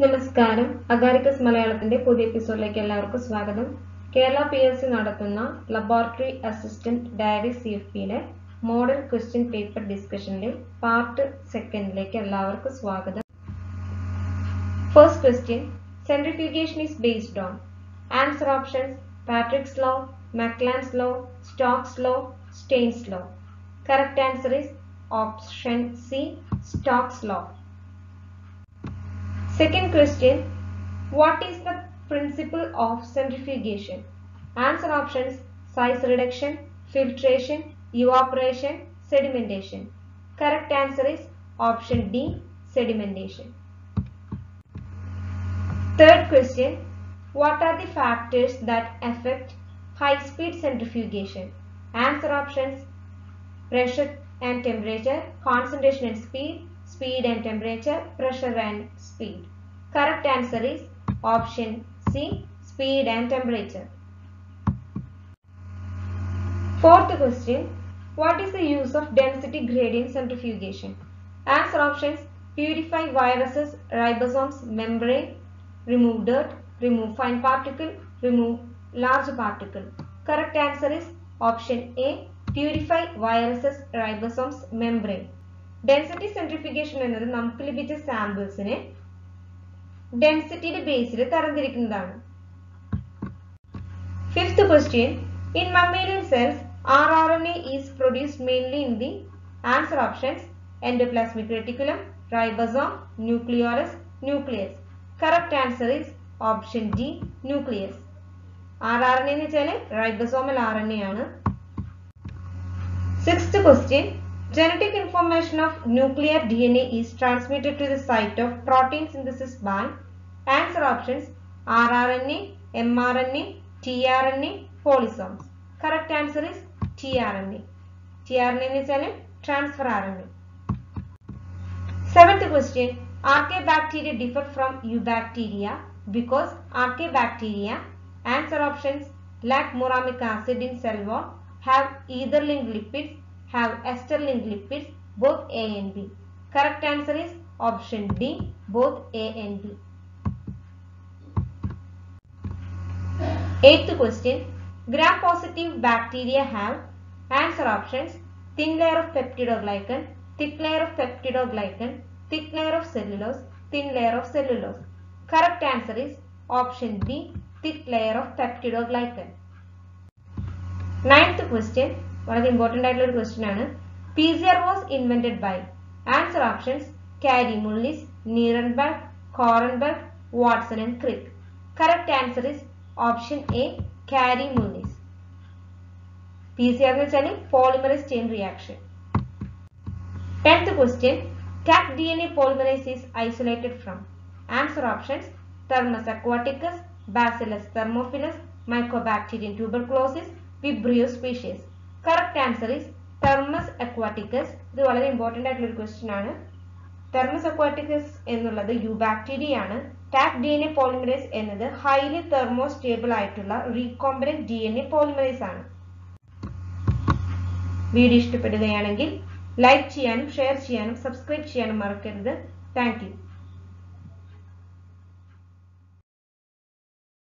നമസ്കാരം. അഗാരിക്കസ് മലയാളത്തിന്റെ പുതിയ എപ്പിസോഡിലേക്ക് എല്ലാവർക്കും സ്വാഗതം. കേരള പി എസ് സി നടത്തുന്ന laboratory assistant dairy C F പിയിലെ മോഡൽ ക്വസ്റ്റ്യൻ പേപ്പർ ഡിസ്കഷനിലെ പാർട്ട് സെക്കൻഡിലേക്ക് എല്ലാവർക്കും സ്വാഗതം. First question centrifugation is based on answer options Patrick's law McLane's law Stokes law Stein's law correct answer is option C Stokes law Second question What is the principle of centrifugation? Answer options size reduction, filtration, evaporation, sedimentation. Correct answer is option D sedimentation. Third question What are the factors that affect high speed centrifugation? Answer options pressure and temperature, concentration and speed, speed and temperature, pressure and speed. Correct answer is option C, speed and temperature. Fourth question, what is the use of density gradient centrifugation? Answer options, purify viruses, ribosomes, membrane, remove dirt, remove fine particle, remove large particle. Correct answer is option A, purify viruses, ribosomes, membrane. Density centrifugation എന്നത് നമുക്ക് ലഭിച്ച സാമ്പിൾസിനെ ഡെൻസിറ്റിയുടെ ബേസിൽ തരംതിരിക്കുന്നതാണ്. Fifth question in mammalian cells R R N A is produced mainly in the answer options endoplasmic reticulum ribosome nucleolus nucleus correct answer is option D nucleus R R N എന്ന് വെച്ചാൽ ribosomal R N A ആണ്. Sixth question Genetic information of nuclear DNA is transmitted to the site of protein synthesis by answer options rRNA, mRNA, tRNA, polysomes. Correct answer is tRNA. tRNA is വെച്ചാൽ transfer RNA. Seventh question. Archaebacteria differ from Eubacteria because Archaebacteria answer options lack muramic acid in cell wall have ether linked lipids have ester linked lipids both A and B. Correct answer is option D both A and B. Eighth question gram positive bacteria have answer options thin layer of peptidoglycan, thick layer of peptidoglycan, thick layer of cellulose, thin layer of cellulose. Correct answer is option B thick layer of peptidoglycan. Ninth question വളരെ important ആയിട്ടുള്ള ഒരു question ആണ് PCR was invented by answer options Cary Mullis Nirenberg Kornberg Watson and Crick correct answer is option A Cary Mullis P C R എന്ന് വെച്ചാൽ polymerise chain reaction tenth question Taq DNA polymerase is isolated from? Answer options Thermus aquaticus, Bacillus thermophilus, Mycobacterium tuberculosis, Vibrio species. Correct answer is Thermus aquaticus ഇത് വളരെ important ആയിട്ടുള്ള ഒരു question ആണ്. Thermos അക്വാറ്റിക്കസ് എന്നുള്ളത് eubacteria ആണ്. Taq D N A polymerase എന്നത് highly thermostable ആയിട്ടുള്ള recombinant D N A polymerase ആണ്. വീഡിയോ ഇഷ്ടപ്പെടുകയാണെങ്കിൽ ലൈക്ക് ചെയ്യാനും ഷെയർ ചെയ്യാനും സബ്സ്ക്രൈബ് ചെയ്യാനും മറക്കരുത്. താങ്ക്